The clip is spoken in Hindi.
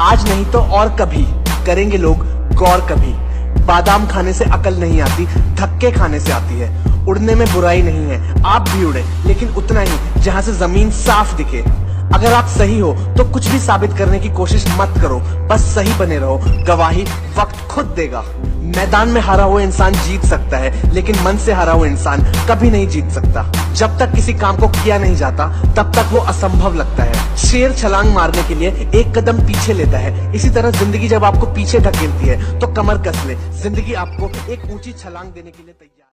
आज नहीं तो और कभी करेंगे लोग गौर कभी। बादाम खाने से अकल नहीं आती, धक्के खाने से आती है। उड़ने में बुराई नहीं है, आप भी उड़े, लेकिन उतना ही, जहाँ से ज़मीन साफ़ दिखे। अगर आप सही हो तो कुछ भी साबित करने की कोशिश मत करो। बस सही बने रहो। गवाही वक्त खुद देगा। मैदान में हारा हुआ इंसान जीत सकता है, लेकिन मन से हारा हुआ इंसान कभी नहीं जीत सकता। जब तक किसी काम को किया नहीं जाता, तब तक वो असंभव लगता है। शेर छलांग मारने के लिए एक कदम पीछे लेता है। इसी तरह ज़िंदगी जब आपको पीछे ढकेलती है तो कमर कस ले। ज़िंदगी आपको एक ऊँची छलांग देने के लिए तैयार